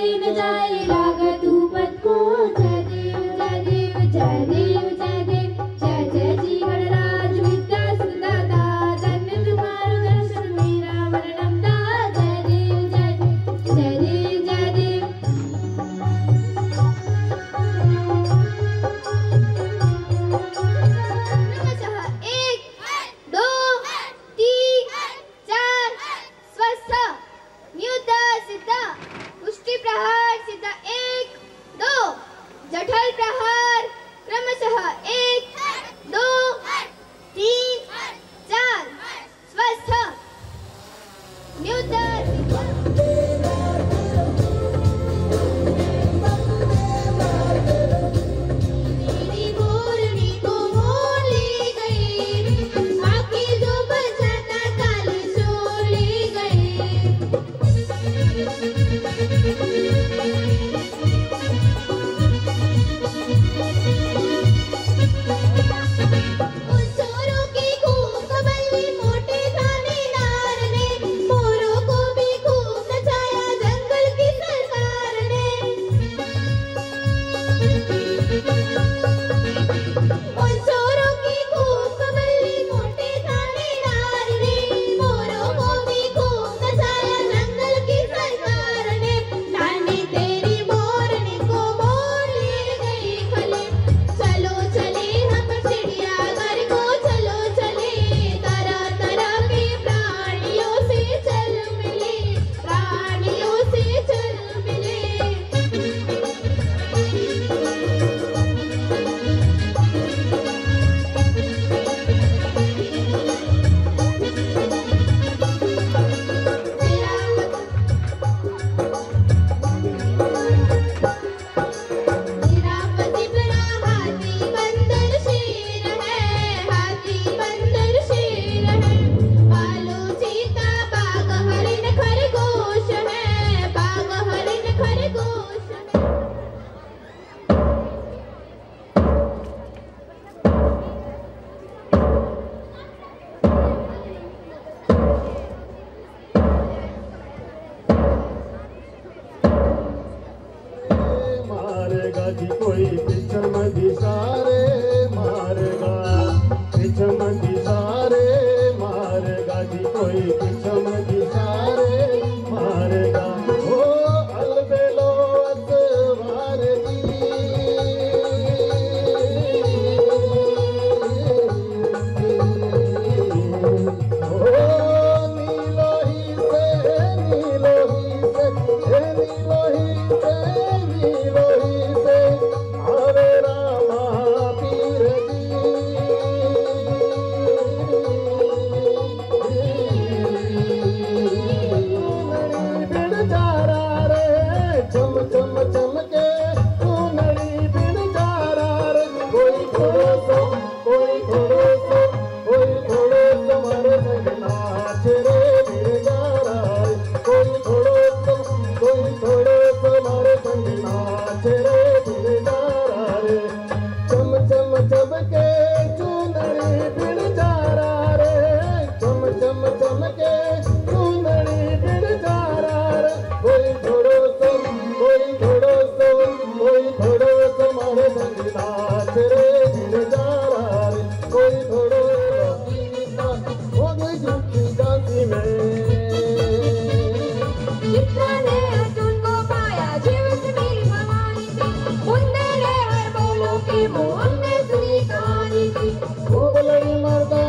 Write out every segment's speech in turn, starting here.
Daily, daily. न्यूतर मेरी way, mother.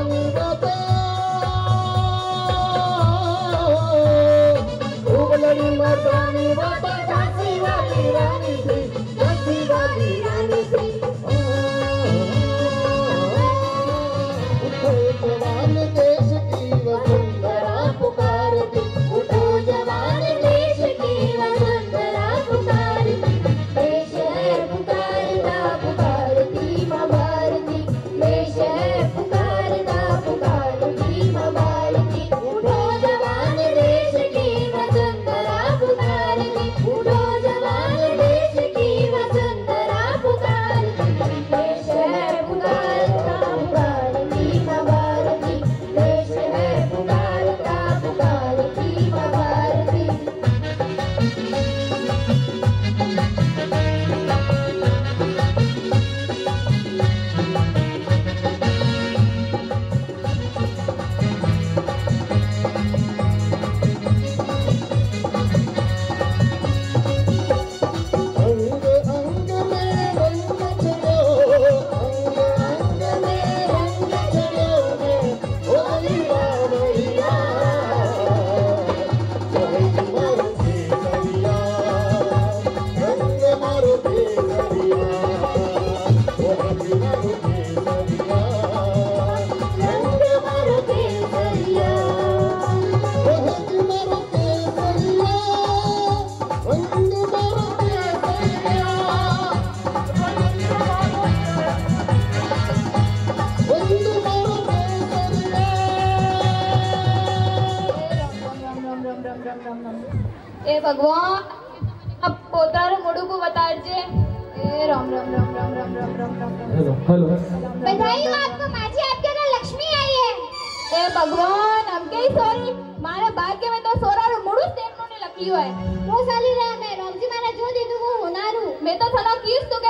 ए भगवान अब पोतारो मुड़ू को बता दे ए राम राम राम राम राम राम राम। Hello hello. बधाई हो आपको माजी आपके घर लक्ष्मी आई है। ए भगवान हमके ही सॉरी मारे भाग्य में तो सोरारो मुड़ू तेमनो ने लखियो है। वो साली रहा मैं रामजी मारा जो दे दूँ वो होनारू मैं तो थाना किस तो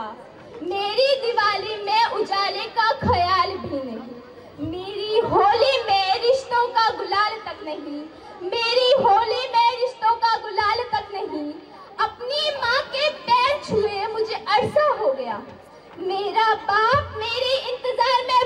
डरता मेरी दिवाली में उजाले का ख्याल भी नहीं। मेरी होली में रिश्तों का गुलाल तक नहीं। मेरी होली में रिश्तों का गुलाल तक नहीं। अपनी माँ के पैर छुए मुझे अरसा हो गया। मेरा बाप मेरे इंतज़ार इन